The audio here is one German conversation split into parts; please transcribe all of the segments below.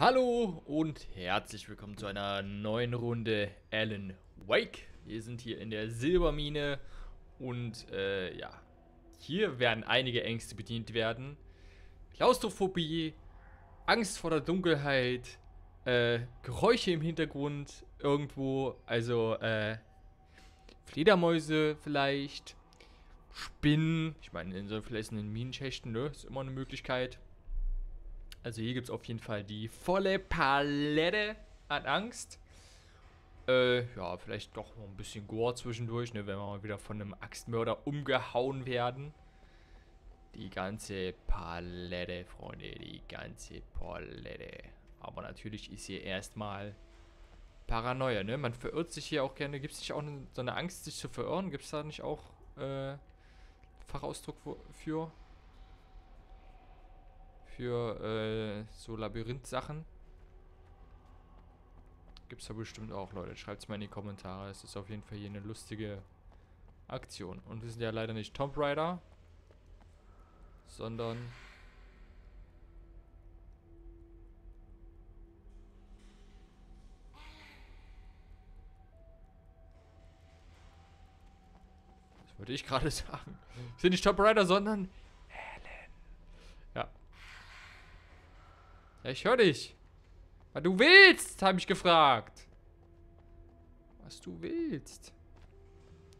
Hallo und herzlich willkommen zu einer neuen Runde Alan Wake. Wir sind hier in der Silbermine und äh, ja, hier werden einige Ängste bedient werden. Klaustrophobie, Angst vor der Dunkelheit, äh, Geräusche im Hintergrund irgendwo, also äh, Fledermäuse vielleicht, Spinnen, ich meine, in so vielleicht Minenschächten, ne, ist immer eine Möglichkeit. Also hier gibt es auf jeden Fall die volle Palette an Angst. Äh, ja, vielleicht doch noch ein bisschen Gore zwischendurch, ne, wenn wir mal wieder von einem Axtmörder umgehauen werden. Die ganze Palette, Freunde, die ganze Palette. Aber natürlich ist hier erstmal Paranoia, ne? Man verirrt sich hier auch gerne. Gibt es nicht auch so eine Angst, sich zu verirren? Gibt es da nicht auch äh, Fachausdruck für? Für äh, so Labyrinth-Sachen? Gibt es da bestimmt auch, Leute. Schreibt es mal in die Kommentare. Es ist auf jeden Fall hier eine lustige Aktion. Und wir sind ja leider nicht Tomb Raider, sondern würde ich gerade sagen. Sind nicht Top Rider, sondern Helen. Ja. Ja, ich höre dich. Was du willst, habe ich gefragt. Was du willst.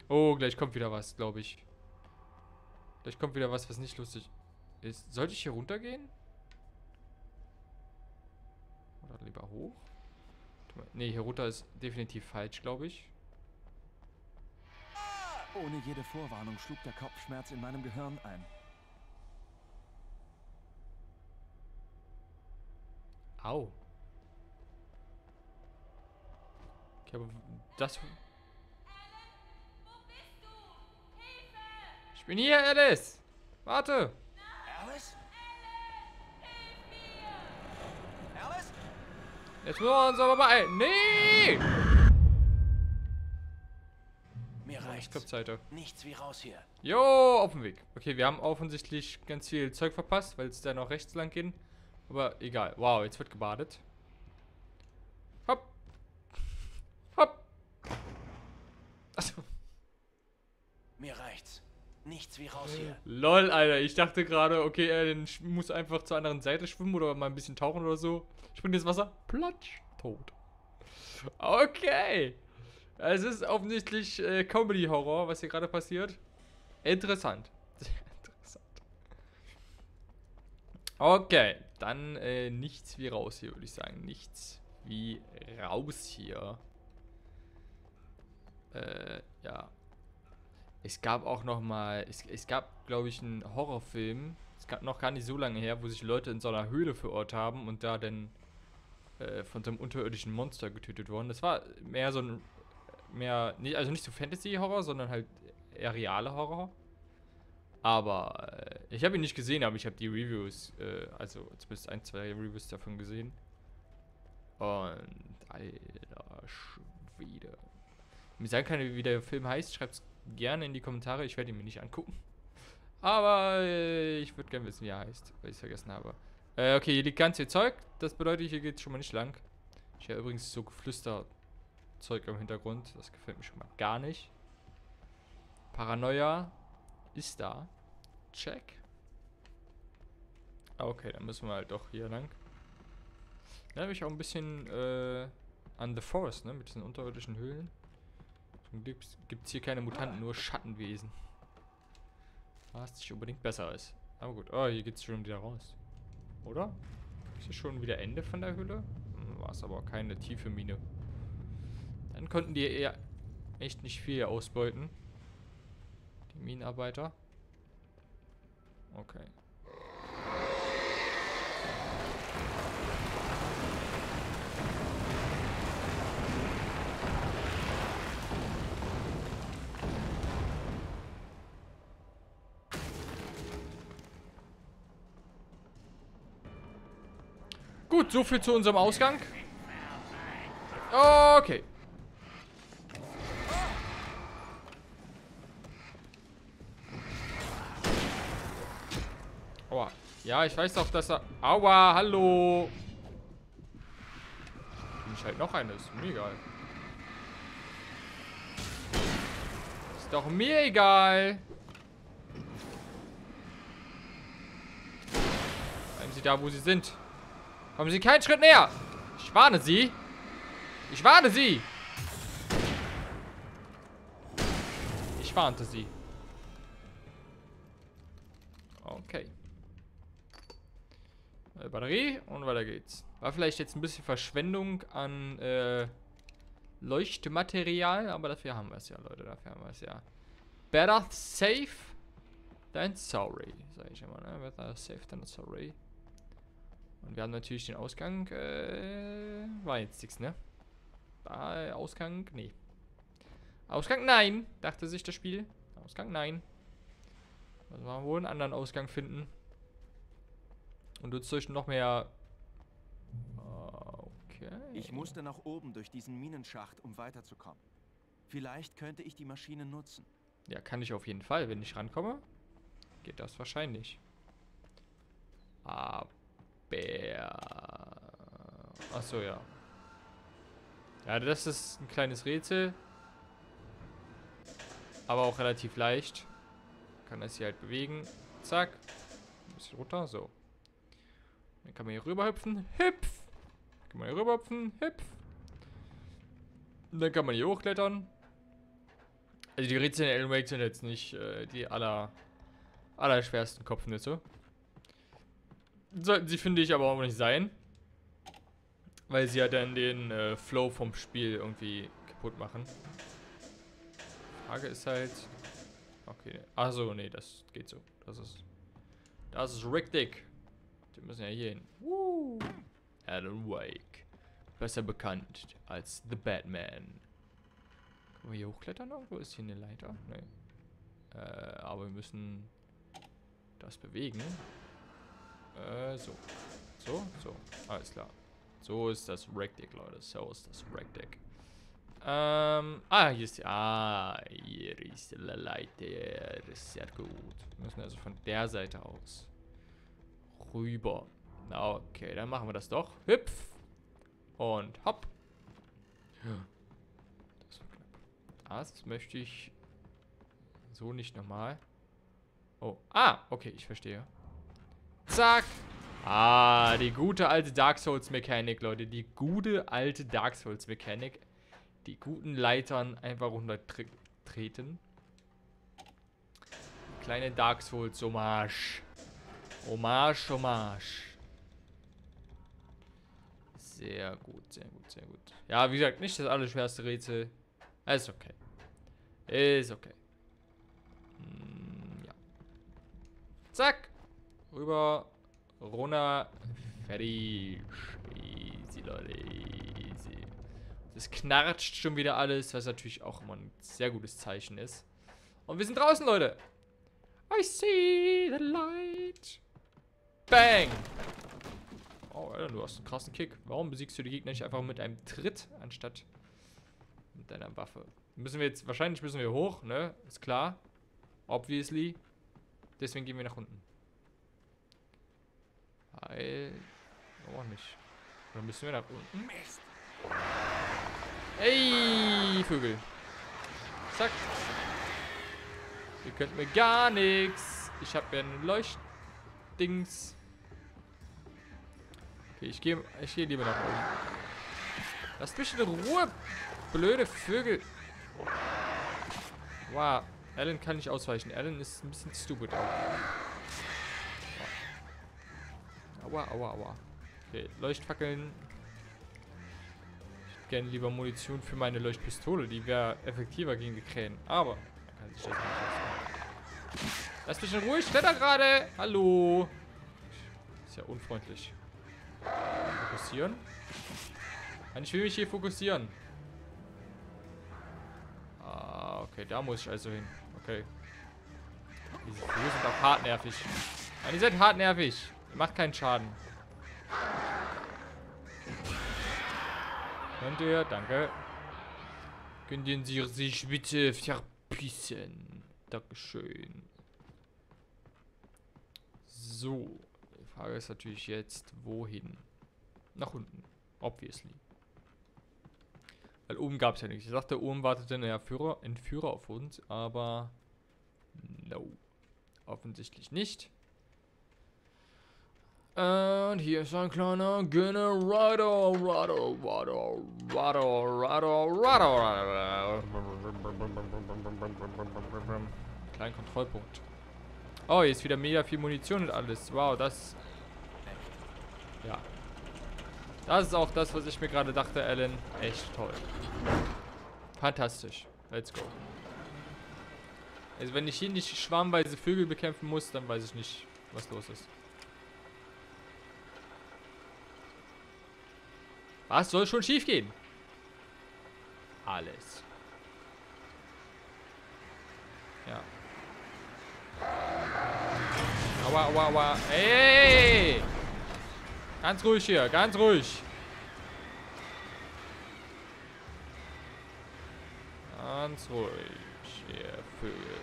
Oh, gleich kommt wieder was, glaube ich. Gleich kommt wieder was, was nicht lustig ist. Sollte ich hier runtergehen? Oder lieber hoch? Ne, hier runter ist definitiv falsch, glaube ich. Ohne jede Vorwarnung schlug der Kopfschmerz in meinem Gehirn ein. Au. Okay, aber das... Ich bin hier, Alice! Warte! Alice? Alice? Jetzt müssen wir uns aber beeilen. Nee! Mir Ich reicht's. glaube, Seite. Nichts wie raus hier. Jo, auf dem Weg. Okay, wir haben offensichtlich ganz viel Zeug verpasst, weil es da noch rechts lang ging. Aber egal. Wow, jetzt wird gebadet. Hopp. Hopp. Achso. Mir reicht's. Nichts wie raus hier. Lol, Alter. Ich dachte gerade, okay, er sch- muss einfach zur anderen Seite schwimmen oder mal ein bisschen tauchen oder so. Springt ins Wasser. Platsch. Tot. Okay. Es ist offensichtlich äh, Comedy-Horror, was hier gerade passiert. Interessant. Sehr interessant. Okay, dann äh, nichts wie raus hier, würde ich sagen. Nichts wie raus hier. Äh, ja. Es gab auch noch mal, es, es gab, glaube ich, einen Horrorfilm, es gab noch gar nicht so lange her, wo sich Leute in so einer Höhle verirrt haben und da dann äh, von so einem unterirdischen Monster getötet wurden. Das war mehr so ein, mehr, also nicht so Fantasy-Horror, sondern halt eher reale Horror. Aber äh, ich habe ihn nicht gesehen, aber ich habe die Reviews, äh, also zumindest ein, zwei Reviews davon gesehen. Und, alter Schwede. Mir sagen kann, wie der Film heißt, schreibt es gerne in die Kommentare. Ich werde ihn mir nicht angucken. Aber äh, ich würde gerne wissen, wie er heißt, weil ich es vergessen habe. Äh, okay, hier liegt ganz viel Zeug. Das bedeutet, hier geht es schon mal nicht lang. Ich höre übrigens so Geflüsterzeug im Hintergrund. Das gefällt mir schon mal gar nicht. Paranoia ist da. Check. Ah, Okay, dann müssen wir halt doch hier lang. Da habe ich auch ein bisschen äh, an The Forest, ne? Mit diesen unterirdischen Höhlen. Zum Glück gibt es hier keine Mutanten, nur Schattenwesen. Was nicht unbedingt besser ist. Aber gut. Oh, hier geht's schon wieder raus. Oder? Ist hier schon wieder Ende von der Höhle? Hm, War es aber keine tiefe Mine. Dann konnten die eher echt nicht viel ausbeuten. Minenarbeiter. Okay. Gut, so viel zu unserem Ausgang. Okay. Aua. Ja, ich weiß doch, dass er... Aua, hallo. finde ich halt noch eine. Ist mir egal. Ist doch mir egal. Bleiben Sie da, wo Sie sind. Kommen Sie keinen Schritt näher. Ich warne Sie. Ich warne Sie. Ich warnte Sie. Okay. Äh, Batterie und weiter geht's. War vielleicht jetzt ein bisschen Verschwendung an äh, Leuchtmaterial, aber dafür haben wir es ja, Leute. Dafür haben wir es ja. Better safe than sorry, sage ich immer, ne? Better safe than sorry. Und wir haben natürlich den Ausgang, äh, war jetzt nichts, ne? Da, Ausgang, nee. Ausgang, nein, dachte sich das Spiel. Ausgang, nein. Also wir wohl einen anderen Ausgang finden. Und uns durch noch mehr... Okay. Ich musste nach oben durch diesen Minenschacht, um weiterzukommen. Vielleicht könnte ich die Maschine nutzen. Ja, kann ich auf jeden Fall. Wenn ich rankomme, geht das wahrscheinlich. Aber... Achso, ja. Ja, das ist ein kleines Rätsel. Aber auch relativ leicht. Kann das hier halt bewegen. Zack. Ein bisschen runter, so. Dann kann man hier rüber hüpfen. Hüpf! Kann man hier rüber hüpfen. Hüpf! Und dann kann man hier hochklettern. Also die Rätsel in Alan Wake sind jetzt nicht äh, die aller, allerschwersten Kopfnüsse. Sollten sie, finde ich, aber auch nicht sein. Weil sie ja dann den äh, Flow vom Spiel irgendwie kaputt machen. Frage ist halt... Okay. Achso, nee, das geht so. Das ist... Das ist richtig. Wir müssen ja hier hin. Woo. Alan Wake. Besser bekannt als The Batman. Können wir hier hochklettern irgendwo? Ist hier eine Leiter? Nee. Äh, aber wir müssen das bewegen. Äh, so. So, so. Alles klar. So ist das Rackdeck, Leute. So ist das Rackdeck. Ähm, ah, hier ist die, ah, hier ist die Leiter. Sehr gut. Wir müssen also von der Seite aus rüber. Okay, dann machen wir das doch. Hüpf. Und hopp. Das war knapp. Das möchte ich so nicht nochmal. Oh, ah, okay, ich verstehe. Zack. Ah, die gute alte Dark Souls Mechanik, Leute. Die gute alte Dark Souls Mechanik. Die guten Leitern einfach runtertreten. Kleine Dark Souls Hommage. Hommage, Hommage. Sehr gut, sehr gut, sehr gut. Ja, wie gesagt, nicht das allerschwerste Rätsel. Ist okay. Ist okay. Hm, ja. Zack. Rüber. Runter. Fertig. Easy, Leute. Easy. Es knarzt schon wieder alles, was natürlich auch immer ein sehr gutes Zeichen ist. Und wir sind draußen, Leute. I see the light. Bang! Oh, Alter, du hast einen krassen Kick. Warum besiegst du die Gegner nicht einfach mit einem Tritt, anstatt mit deiner Waffe? Müssen wir jetzt, wahrscheinlich müssen wir hoch, ne? Ist klar. Obviously. Deswegen gehen wir nach unten. Weil... Auch nicht. Oder müssen wir nach unten? Ey, Vögel. Zack. Ihr könnt mir gar nichts. Ich habe ja ein Leuchtdings. Okay, ich gehe ich geh lieber nach oben. Lasst mich in Ruhe, blöde Vögel. Wow, Alan kann nicht ausweichen. Alan ist ein bisschen stupid. Aua, aua, aua. Okay, Leuchtfackeln. Ich hätte gerne lieber Munition für meine Leuchtpistole. Die wäre effektiver gegen die Krähen. Aber, kann sich das nicht Lass mich in Ruhe, ich kletter gerade. Hallo. Ist ja unfreundlich. Fokussieren. Ich will mich hier fokussieren. Ah, okay, da muss ich also hin. Okay. Diese Vögel sind auch hartnervig. Nein, ihr seid hartnervig. Ihr macht keinen Schaden. Könnt ihr? Danke. Könnt ihr sich bitte verpissen? Dankeschön. So. Frage ist natürlich jetzt, wohin? Nach unten. Obviously. Weil oben gab es ja nichts. Ich dachte, oben wartete ein Entführer, Entführer auf uns, aber no. Offensichtlich nicht. Und hier ist ein kleiner Generator. Rado, Rado, Rado, Rado, Rado. Kleinen Kontrollpunkt. Oh, hier ist wieder mega viel Munition und alles. Wow, das... Ja. Das ist auch das, was ich mir gerade dachte, Alan. Echt toll. Fantastisch. Let's go. Also wenn ich hier nicht schwarmweise Vögel bekämpfen muss, dann weiß ich nicht, was los ist. Was soll schon schief gehen? Alles. Ja. Aua, aua, aua. Ey! Ganz ruhig hier, ganz ruhig. Ganz ruhig, ihr Vögel.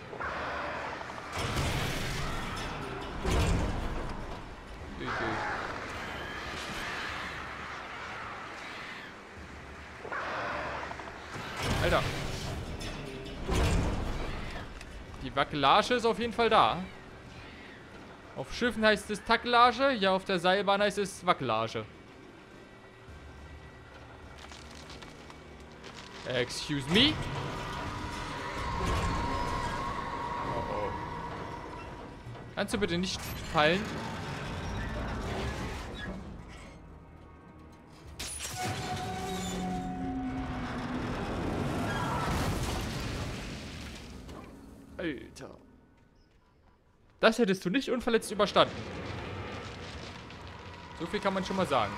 Alter. Die Wackelage ist auf jeden Fall da. Auf Schiffen heißt es Tackelage, ja auf der Seilbahn heißt es Wackelage. Excuse me? Oh oh. Kannst du bitte nicht fallen? Alter. Das hättest du nicht unverletzt überstanden. So viel kann man schon mal sagen.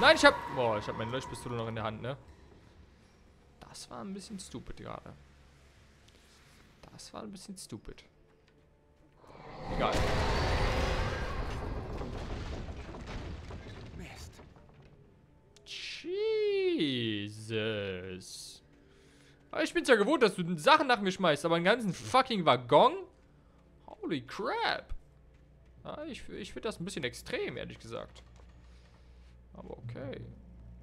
Nein, ich hab... Boah, ich hab meine Leuchtpistole noch in der Hand, ne? Das war ein bisschen stupid gerade. Das war ein bisschen stupid. Egal. Mist. Jesus. Ich bin's ja gewohnt, dass du Sachen nach mir schmeißt, aber einen ganzen fucking Waggon? Holy crap. Ja, ich ich finde das ein bisschen extrem, ehrlich gesagt. Aber okay.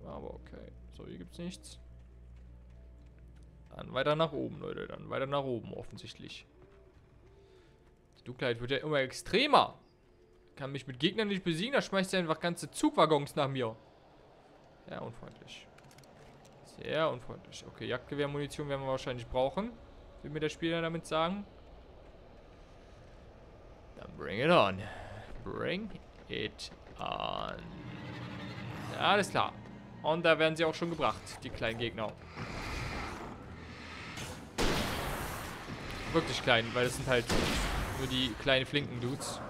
Aber okay. So, hier gibt's nichts. Dann weiter nach oben, Leute. Dann weiter nach oben, offensichtlich. Die Dunkelheit wird ja immer extremer. Kann mich mit Gegnern nicht besiegen, da schmeißt er einfach ganze Zugwaggons nach mir. Ja, unfreundlich. Sehr unfreundlich. Okay, Jagdgewehrmunition werden wir wahrscheinlich brauchen. Will mir der Spieler damit sagen. Dann bring it on. Bring it on. Alles klar. Und da werden sie auch schon gebracht, die kleinen Gegner. Wirklich klein, weil das sind halt nur die kleinen flinken Dudes.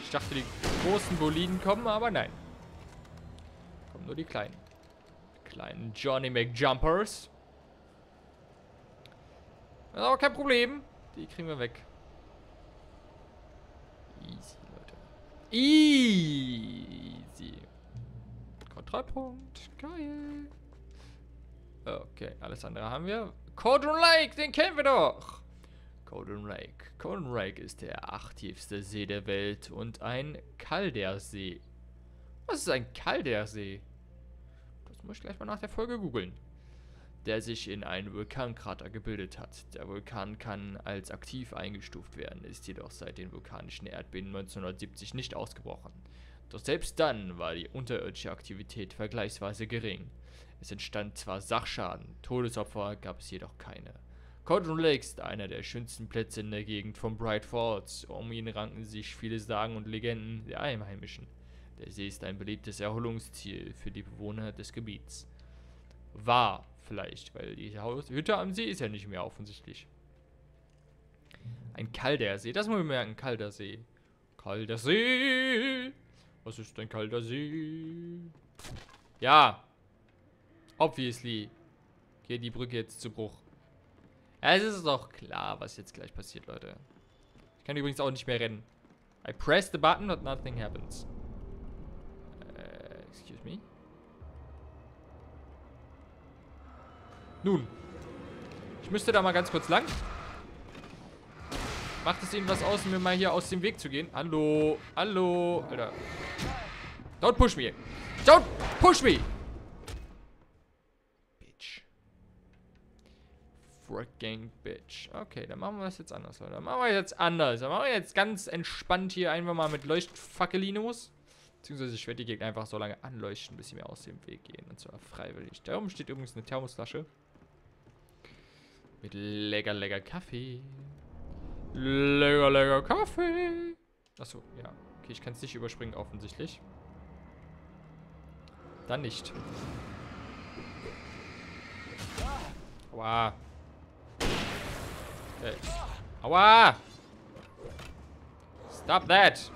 Ich dachte, die großen Boliden kommen, aber nein. Kommen nur die kleinen kleinen Johnny McJumpers. Das ist aber kein Problem. Die kriegen wir weg. Easy, Leute. Easy. Kontrollpunkt. Geil. Okay, alles andere haben wir. Cauldron Lake, den kennen wir doch. Cauldron Lake. Cauldron Lake ist der achttiefste See der Welt und ein Kaldersee. Was ist ein Kaldersee? Muss ich gleich mal nach der Folge googeln. Der sich in einem Vulkankrater gebildet hat. Der Vulkan kann als aktiv eingestuft werden, ist jedoch seit den vulkanischen Erdbeben 1970 nicht ausgebrochen. Doch selbst dann war die unterirdische Aktivität vergleichsweise gering. Es entstand zwar Sachschaden, Todesopfer gab es jedoch keine. Cauldron Lake ist einer der schönsten Plätze in der Gegend von Bright Falls. Um ihn ranken sich viele Sagen und Legenden der Einheimischen. Der See ist ein beliebtes Erholungsziel für die Bewohner des Gebiets. War vielleicht, weil die Hütte am See ist ja nicht mehr offensichtlich. Ein kalter See, das muss man merken, kalter See. Kalter See! Was ist ein kalter See? Ja. Obviously. Hier die Brücke jetzt zu Bruch. Es ist doch klar, was jetzt gleich passiert, Leute. Ich kann übrigens auch nicht mehr rennen. I press the button but nothing happens. Excuse me. Nun. Ich müsste da mal ganz kurz lang. Macht es Ihnen was aus, mir mal hier aus dem Weg zu gehen? Hallo. Hallo. Alter. Don't push me. Don't push me. Bitch. Freaking Bitch. Okay, dann machen wir das jetzt anders, Leute. Dann machen wir jetzt anders. Dann machen wir jetzt ganz entspannt hier einfach mal mit Leuchtfackelinos. Beziehungsweise ich werde die Gegner einfach so lange anleuchten, bis sie mir aus dem Weg gehen. Und zwar freiwillig. Da oben steht übrigens eine Thermosflasche. Mit lecker, lecker Kaffee. Lecker, lecker Kaffee. Achso, ja. Okay, ich kann es nicht überspringen, offensichtlich. Dann nicht. Aua. Okay. Aua! Stop that!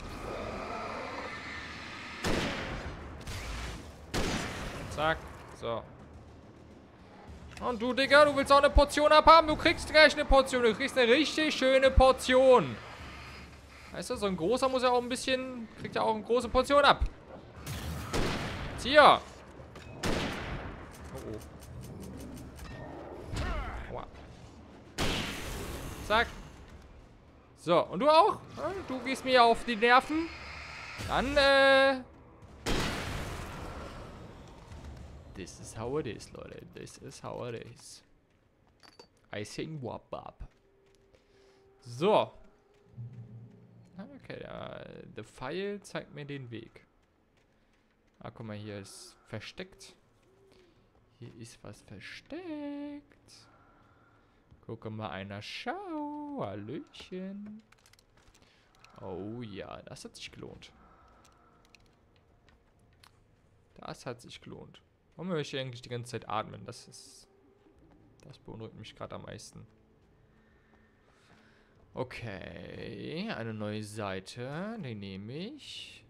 Zack. So. Und du, Digga, du willst auch eine Portion abhaben? Du kriegst gleich eine Portion. Du kriegst eine richtig schöne Portion. Weißt du, so ein großer muss ja auch ein bisschen... Kriegt ja auch eine große Portion ab. Hier. Oh, oh. Aua. Zack. So, und du auch? Du gehst mir auf die Nerven. Dann, äh... This is how it is, Leute. This is how it is. I sing wop up. So. Okay, der, der Pfeil zeigt mir den Weg. Ah, guck mal, hier ist versteckt. Hier ist was versteckt. Gucke mal einer Schau. Hallöchen. Oh ja, das hat sich gelohnt. Das hat sich gelohnt. Warum möchte ich eigentlich die ganze Zeit atmen? Das ist... Das beunruhigt mich gerade am meisten. Okay, eine neue Seite. Die nehme ich.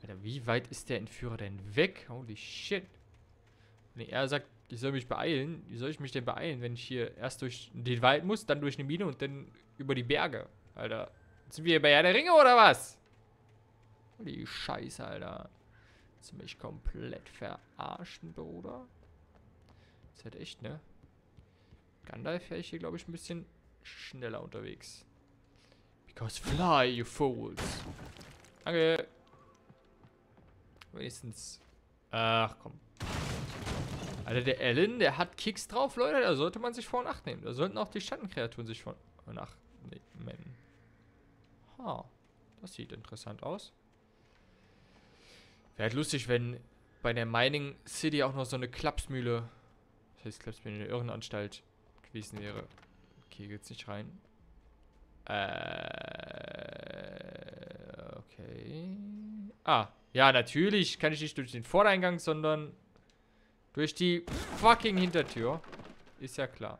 Alter, wie weit ist der Entführer denn weg? Holy shit. Wenn er sagt, ich soll mich beeilen, wie soll ich mich denn beeilen, wenn ich hier erst durch den Wald muss, dann durch eine Mine und dann über die Berge? Alter, sind wir hier bei Herr der Ringe oder was? Holy Scheiße, Alter. Willst du mich komplett verarschen, Bruder? Ist halt echt, ne? Gandalf wäre ich hier, glaube ich, ein bisschen schneller unterwegs. Because fly, you fools. Danke. Wenigstens. Ach, komm. Alter, der Ellen, der hat Kicks drauf, Leute. Da sollte man sich vor und acht nehmen. Da sollten auch die Schattenkreaturen sich vor und acht nehmen. Ha. Das sieht interessant aus. Wäre halt lustig, wenn bei der Mining City auch noch so eine Klapsmühle, das heißt Klapsmühle, eine Irrenanstalt gewesen wäre. Okay, geht's nicht rein. Äh, okay. Ah, ja, natürlich kann ich nicht durch den Vordereingang, sondern durch die fucking Hintertür. Ist ja klar.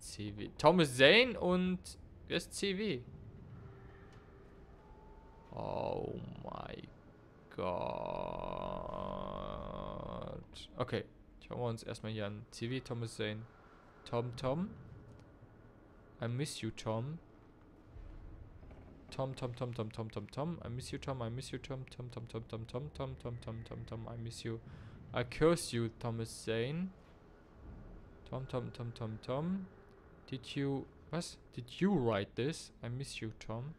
CW. Thomas Zane und wer ist CW? Oh my Gott. Okay. Schauen wir uns erstmal hier an. CV Thomas Zane. Tom Tom. I miss you, Tom. Tom, Tom, Tom, Tom, Tom, Tom, Tom. I miss you, Tom. I miss you, Tom. Tom, Tom, Tom, Tom, Tom, Tom, Tom, Tom, Tom, Tom. I miss you. I curse you, Thomas Zane. Tom, Tom, Tom, Tom, Tom. Did you... Was? Did you write this? I miss you, Tom.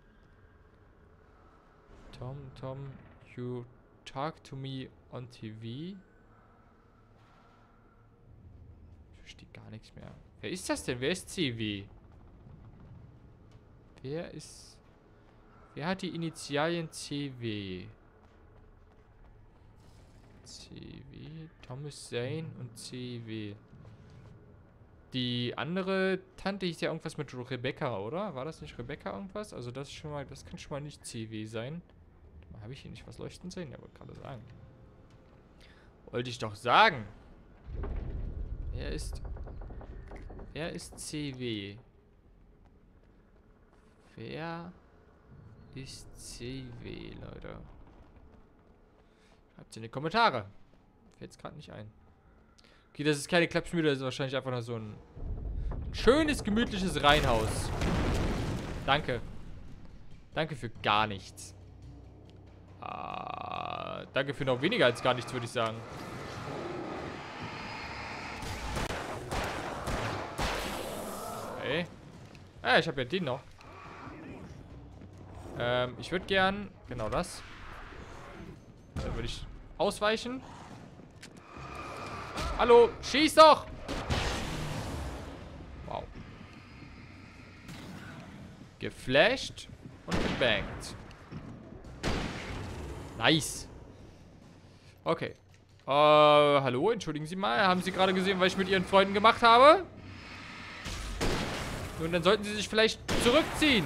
Tom, Tom, you talk to me on TV? Ich verstehe gar nichts mehr. Wer ist das denn? Wer ist CW? Wer ist... Wer hat die Initialien CW? CW, Thomas Zane und CW. Die andere Tante hieß ja irgendwas mit Rebecca, oder? War das nicht Rebecca irgendwas? Also das ist schon mal, das kann schon mal nicht CW sein. Habe ich hier nicht was leuchten sehen? Ja, wollte gerade sagen. Wollte ich doch sagen. Wer ist... Wer ist CW? Wer ist CW, Leute? Schreibt in die Kommentare. Fällt es gerade nicht ein. Okay, das ist keine Klappschmiede, das ist wahrscheinlich einfach nur so ein, ein schönes, gemütliches Reihenhaus. Danke. Danke für gar nichts. Ah, danke für noch weniger als gar nichts, würde ich sagen. Okay. Ah, ich habe ja den noch. Ähm, ich würde gern... Genau das. Dann würde ich ausweichen. Hallo, schieß doch! Wow. Geflasht und gebankt. Nice. Okay. Äh, hallo, entschuldigen Sie mal. Haben Sie gerade gesehen, was ich mit Ihren Freunden gemacht habe? Nun, dann sollten Sie sich vielleicht zurückziehen.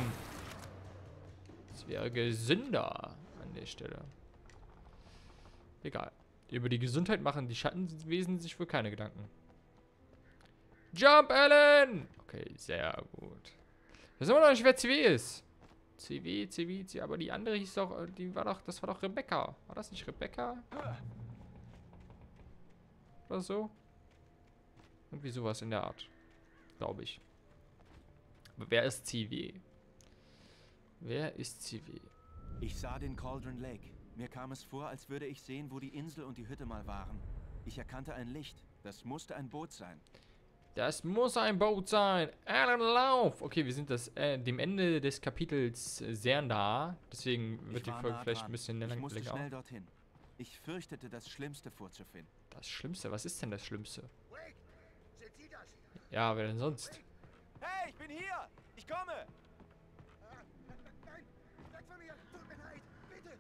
Das wäre gesünder an der Stelle. Egal. Über die Gesundheit machen die Schattenwesen sich wohl keine Gedanken. Jump, Alan! Okay, sehr gut. Das ist immer noch nicht, wer CW ist. CW, CW, CW, aber die andere hieß doch, die war doch, das war doch Rebecca. War das nicht Rebecca? Oder so? Irgendwie sowas in der Art. Glaube ich. Aber wer ist CW? Wer ist CW? Ich sah den Cauldron Lake. Mir kam es vor, als würde ich sehen, wo die Insel und die Hütte mal waren. Ich erkannte ein Licht. Das musste ein Boot sein. Das muss ein Boot sein. Alan, lauf! Okay, wir sind das, äh, dem Ende des Kapitels äh, sehr nah. Deswegen wird Ich die Folge nah vielleicht ein bisschen Ich länger. musste länger. schnell dorthin. Ich fürchtete, das Schlimmste vorzufinden. Das Schlimmste, was ist denn das Schlimmste? Sind Sie das? Ja, wer denn sonst? Hey, ich bin hier! Ich komme! Nein, weg von mir! Tut mir leid, bitte!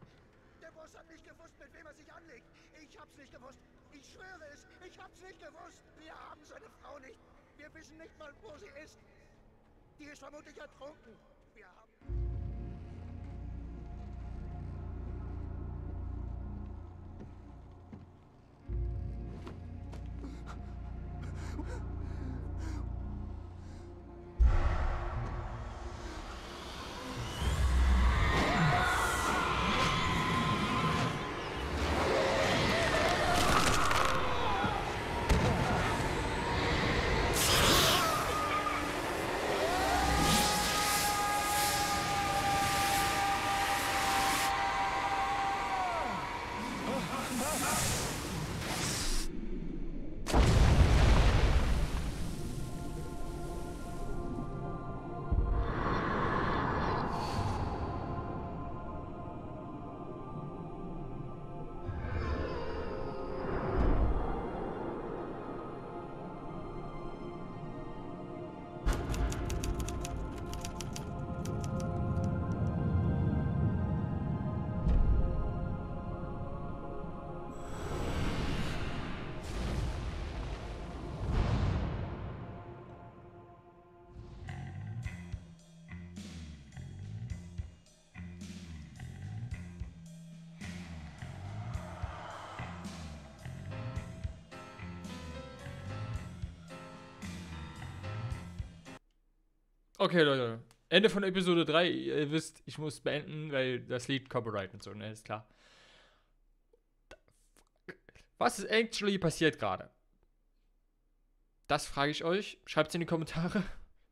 Der Boss hat nicht gewusst, mit wem er sich anlegt. Ich hab's nicht gewusst. Ich schwöre es, ich hab's nicht gewusst. Wir haben seine Frau nicht. Wir wissen nicht mal, wo sie ist. Die ist vermutlich ertrunken. Okay, Leute. Ende von Episode 3. Ihr wisst, ich muss beenden, weil das Lied Copyright und so, ne? Ist klar. Was ist actually passiert gerade? Das frage ich euch. Schreibt es in die Kommentare.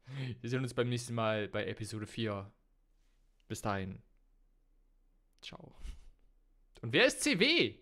Wir sehen uns beim nächsten Mal bei Episode 4. Bis dahin. Ciao. Und wer ist CW?